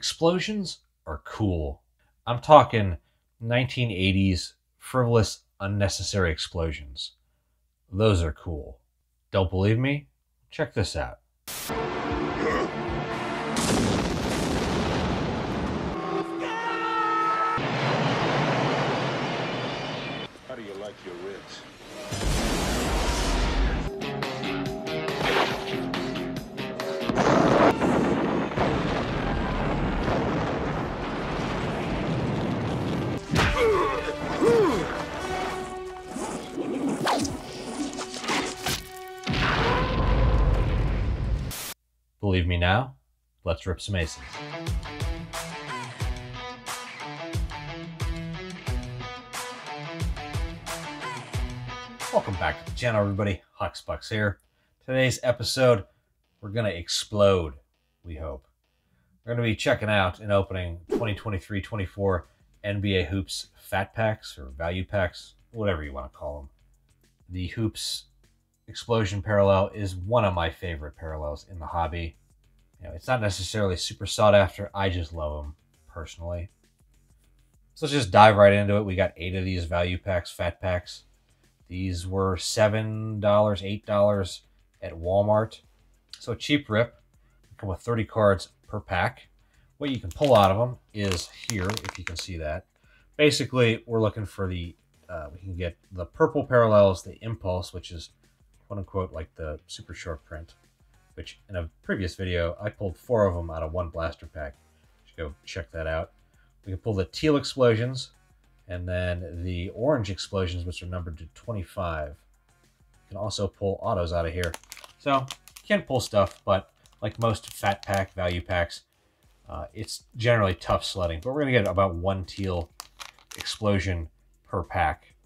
Explosions are cool. I'm talking 1980s frivolous, unnecessary explosions. Those are cool. Don't believe me? Check this out. Let's rip some aces. Welcome back to the channel, everybody. Huxbux here. Today's episode, we're going to explode, we hope. We're going to be checking out and opening 2023-24 NBA Hoops Fat Packs or Value Packs, whatever you want to call them. The Hoops Explosion parallel is one of my favorite parallels in the hobby. You know, it's not necessarily super sought after. I just love them personally. So let's just dive right into it. We got eight of these value packs, fat packs. These were $7, $8 at Walmart. So cheap rip. Come with 30 cards per pack. What you can pull out of them is here, if you can see that. Basically, we're looking for the, uh, we can get the purple parallels, the Impulse, which is quote unquote like the super short print, which in a previous video, I pulled four of them out of one blaster pack. Should go check that out. We can pull the teal explosions and then the orange explosions, which are numbered to 25. You can also pull autos out of here. So you can pull stuff, but like most fat pack value packs, uh, it's generally tough sledding. But we're to get about one teal explosion per pack.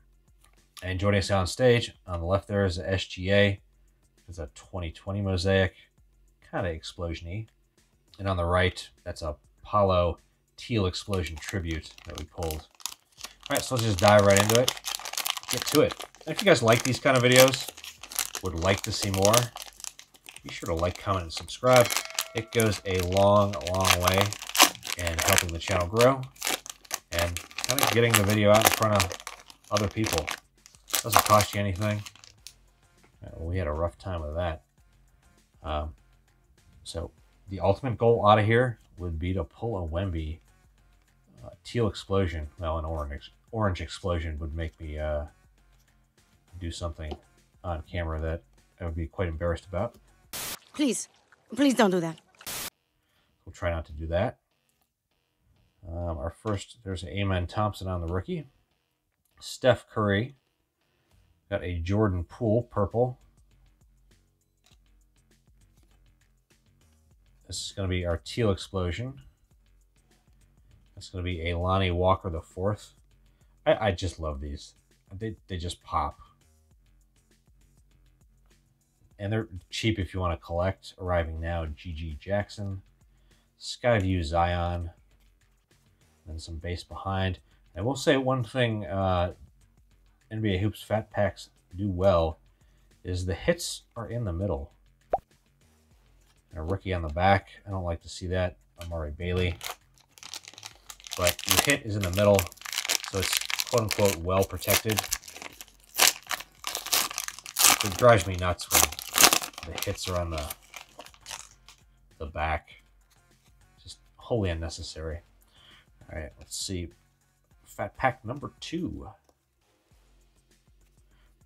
And joining us on stage, on the left there is a SGA. It's a 2020 mosaic, kind of explosion-y. And on the right, that's a Apollo Teal Explosion Tribute that we pulled. All right, so let's just dive right into it. Get to it. If you guys like these kind of videos, would like to see more, be sure to like, comment, and subscribe. It goes a long, long way in helping the channel grow and kind of getting the video out in front of other people. Doesn't cost you anything. Uh, we had a rough time with that. Um, so the ultimate goal out of here would be to pull a Wemby uh, teal explosion. Well, an orange orange explosion would make me uh, do something on camera that I would be quite embarrassed about. Please, please don't do that. We'll try not to do that. Um, our first, there's Amen Thompson on the rookie. Steph Curry. Got a Jordan Poole purple. This is going to be our teal explosion. That's going to be a Lonnie Walker the fourth. I, I just love these. They, they just pop. And they're cheap if you want to collect. Arriving now, GG Jackson. Skyview Zion. And some base behind. I will say one thing uh, NBA Hoops Fat Packs do well is the hits are in the middle. And a rookie on the back. I don't like to see that. Amari Bailey. But your hit is in the middle, so it's quote-unquote well protected. It drives me nuts when the hits are on the the back. Just wholly unnecessary. All right, let's see. Fat pack number two.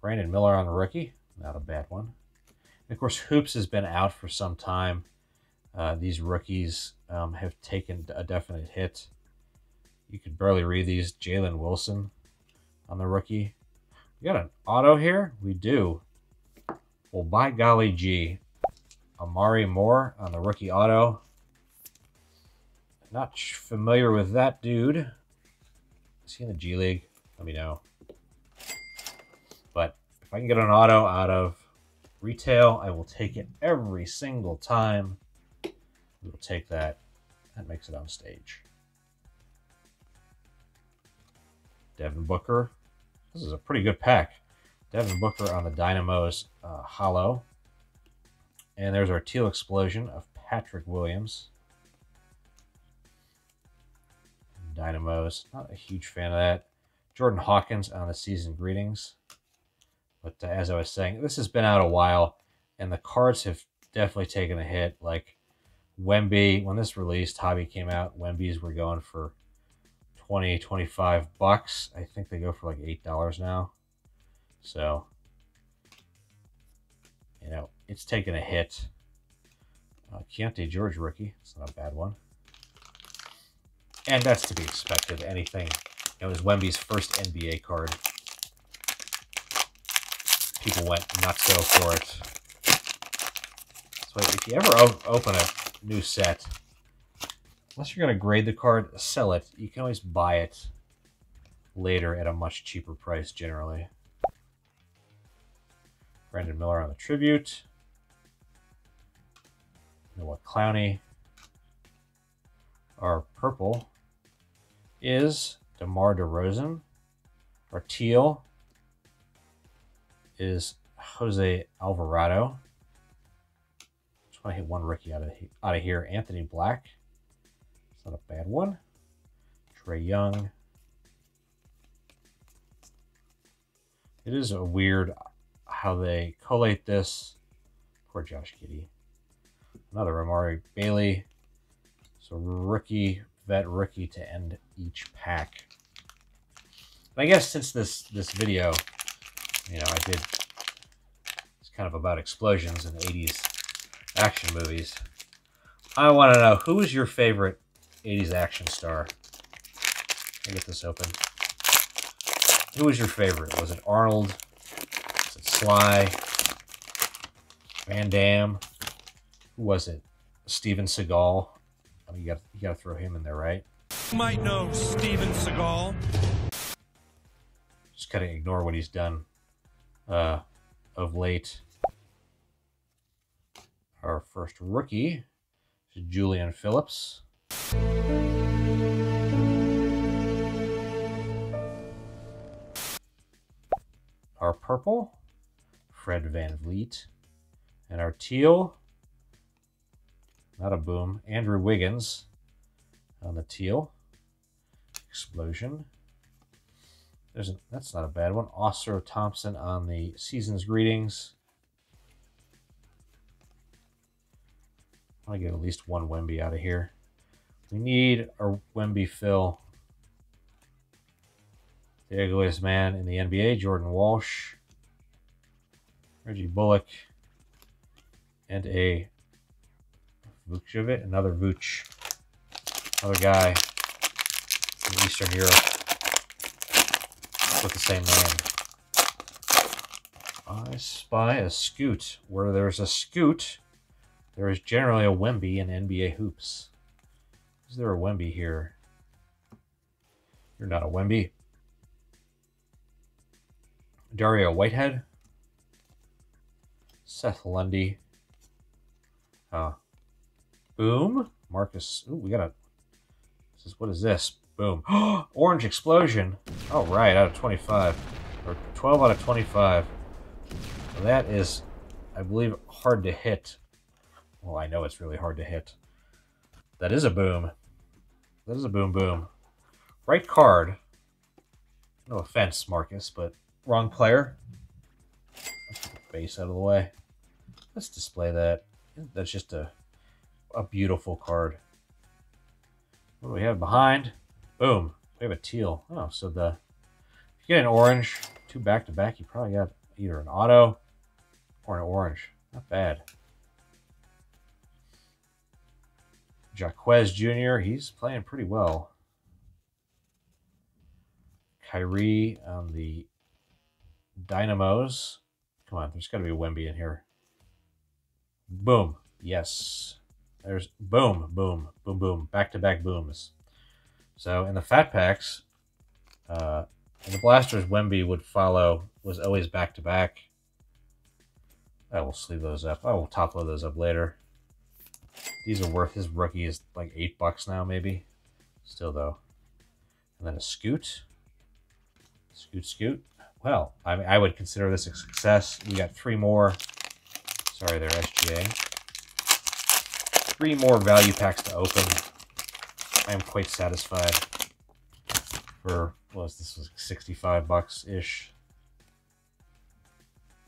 Brandon Miller on the rookie. Not a bad one. And of course, Hoops has been out for some time. Uh, these rookies um, have taken a definite hit. You could barely read these. Jalen Wilson on the rookie. We got an auto here? We do. Well, by golly gee. Amari Moore on the rookie auto. Not familiar with that dude. Is he in the G League? Let me know. If I can get an auto out of retail, I will take it every single time. We will take that. That makes it on stage. Devin Booker. This is a pretty good pack. Devin Booker on the Dynamos uh, Hollow. And there's our Teal Explosion of Patrick Williams. Dynamos. Not a huge fan of that. Jordan Hawkins on the season greetings. But uh, as I was saying, this has been out a while, and the cards have definitely taken a hit. Like Wemby, when this released, Hobby came out, Wemby's were going for 20, 25 bucks. I think they go for like $8 now. So, you know, it's taken a hit. Uh, Keyonte George rookie. It's not a bad one. And that's to be expected. Anything. It was Wemby's first NBA card. People went nuts for it. So if you ever open a new set, unless you're going to grade the card, sell it. You can always buy it later at a much cheaper price generally. Brandon Miller on the tribute. Noah Clowney. Our purple is DeMar DeRozan. Our teal is Jose Alvarado. Just want to hit one rookie out of out of here. Anthony Black. It's not a bad one. Trae Young. It is a weird how they collate this. Poor Josh Giddey. Another Amari Bailey. So rookie, vet rookie to end each pack. I guess since this this video, you know, I did it's kind of about explosions in 80s action movies. I want to know who is your favorite 80s action star? Let me get this open. Who was your favorite? Was it Arnold? Was it Sly? Van Damme? Who was it? Steven Seagal? Oh, you got you got to throw him in there, right? You might know Steven Seagal. Just kind of ignore what he's done uh, of late. Our first rookie is Julian Phillips. Our purple, Fred VanVleet. And our teal, not a boom, Andrew Wiggins on the teal. Explosion. There's a, that's not a bad one. Ausar Thompson on the season's greetings. I to get at least one Wemby out of here. We need a Wemby fill. The ugliest man in the NBA, Jordan Walsh. Reggie Bullock. And a Vucevic, another Vooch. Another guy from Eastern Europe with the same name. I spy a scoot. Where there's a scoot, there is generally a Wemby in NBA hoops. Is there a Wemby here? You're not a Wemby. Dariq Whitehead. Seth Lundy. Uh, boom. Marcus. Ooh, we got a. What is this? Boom. Orange explosion. All oh, right, out of 25. Or 12 out of 25. So that is, I believe, hard to hit. Well, I know it's really hard to hit. That is a boom. That is a boom boom. Right card. No offense, Marcus, but wrong player. Base out of the way. Let's display that. That's just a a beautiful card. What do we have behind? Boom. We have a teal. Oh, so the if you get an orange, two back to back, you probably got either an auto or an orange. Not bad. Jaquez Jr., he's playing pretty well. Kyrie on the Dynamos. Come on, there's got to be a Wemby in here. Boom. Yes. There's boom, boom, boom, boom. Back to back booms. So in the fat packs, uh, in the blasters, Wemby would follow, was always back to back. I will sleeve those up. I will top load those up later. These are worth, his rookie is like eight bucks now, maybe. Still though. And then a scoot. Scoot, scoot. Well, I, mean, I would consider this a success. We got three more. Sorry there, SGA. Three more value packs to open. I am quite satisfied. for was this was 65 bucks ish.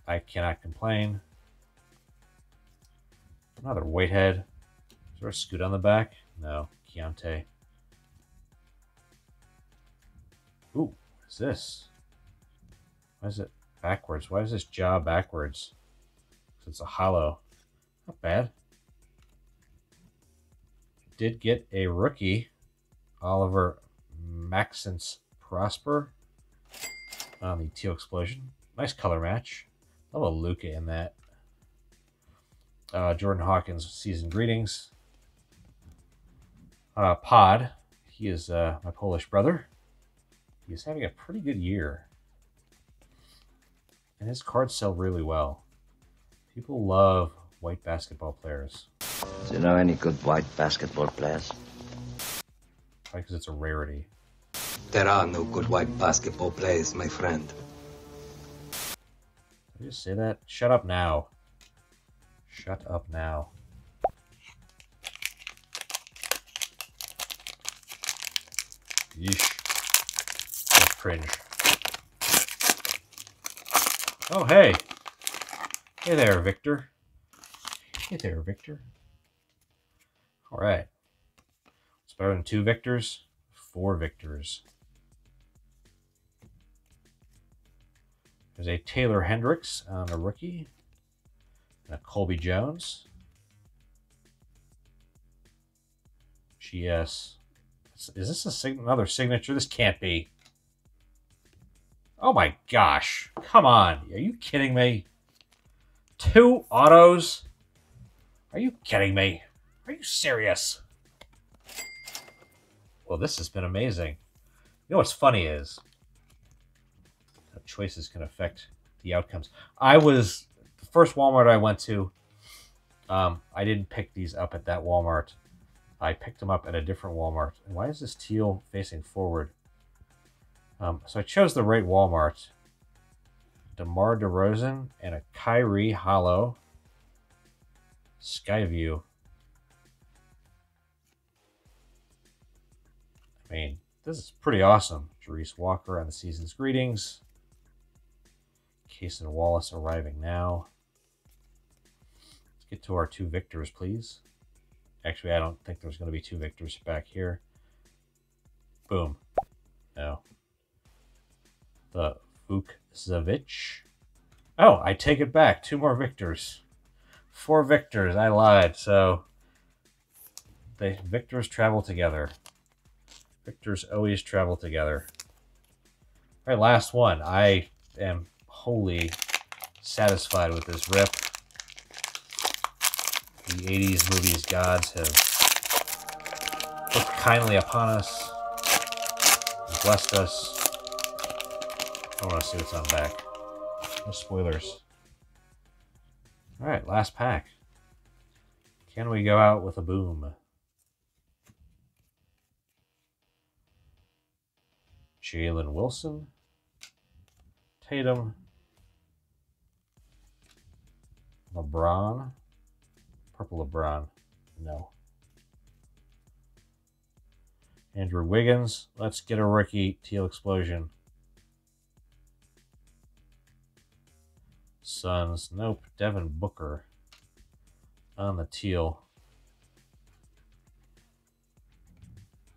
I cannot complain. Another Whitehead. Is there a scoot on the back? No. Keyonte. Ooh, what is this? Why is it backwards? Why is this jaw backwards? 'Cause it's a hollow. Not bad. Did get a rookie, Olivier Maxence Prosper, on the Teal Explosion. Nice color match. Love a Luka in that. Uh, Jordan Hawkins, season greetings. Uh, Pod, he is uh, my Polish brother. He's having a pretty good year. And his cards sell really well. People love white basketball players. Do you know any good white basketball players? Because it's a rarity. There are no good white basketball players, my friend. Did I just say that? Shut up now. Shut up now. Yeesh. That's cringe. Oh, hey. Hey there, Victor. Hey there, Victor. Right. It's better than two victors, four victors. There's a Taylor Hendricks on a rookie, and a Colby Jones. GS. Is this a sig- another signature? This can't be. Oh my gosh. Come on. Are you kidding me? Two autos? Are you kidding me? Are you serious? Well, this has been amazing. You know what's funny is how choices can affect the outcomes. I was the first Walmart I went to. Um, I didn't pick these up at that Walmart. I picked them up at a different Walmart. And why is this teal facing forward? Um, so I chose the right Walmart. DeMar DeRozan and a Kyrie Hollow Skyview. Mean, this is pretty awesome. Jarace Walker on the season's greetings. Cason Wallace arriving now. Let's get to our two victors, please. Actually, I don't think there's going to be two victors back here. Boom. No. The Vucevic. Oh, I take it back. Two more victors. Four victors. I lied. So the victors travel together. Victors always travel together. All right, last one. I am wholly satisfied with this rip. The 80s movies gods have looked kindly upon us, blessed us. I want to see what's on back. No spoilers. All right, last pack. Can we go out with a boom? Jalen Wilson, Tatum, LeBron, purple LeBron, no. Andrew Wiggins, let's get a rookie teal explosion. Suns, nope. Devin Booker on the teal.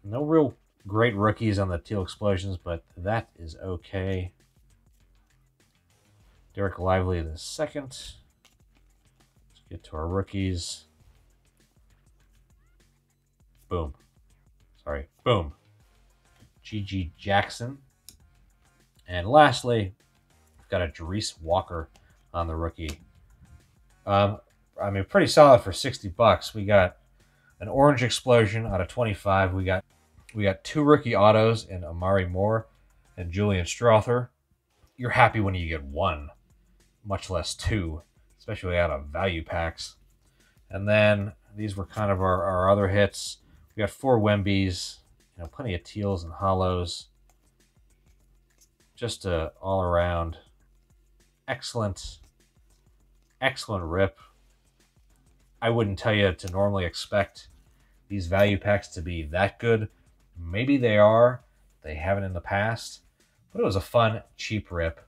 No real great rookies on the teal explosions, but that is okay. Dereck Lively the second. Let's get to our rookies. Boom. Sorry. Boom. GG Jackson. And lastly, we've got a Jarace Walker on the rookie. Um, I mean, pretty solid for 60 bucks. We got an orange explosion out of 25. We got we got two rookie autos in Amari Moore and Julian Strawther. You're happy when you get one, much less two, especially out of value packs. And then these were kind of our, our other hits. We got four Wembies, you know, plenty of teals and hollows. Just a all around excellent, excellent rip. I wouldn't tell you to normally expect these value packs to be that good. Maybe they are, They haven't in the past, but it was a fun, cheap rip.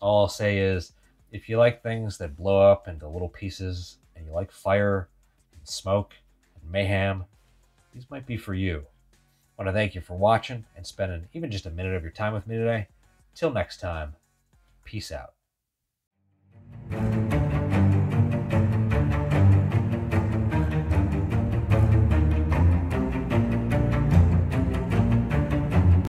All I'll say is if you like things that blow up into little pieces and you like fire and smoke and mayhem, these might be for you. I want to thank you for watching and spending even just a minute of your time with me today. Till next time, peace out.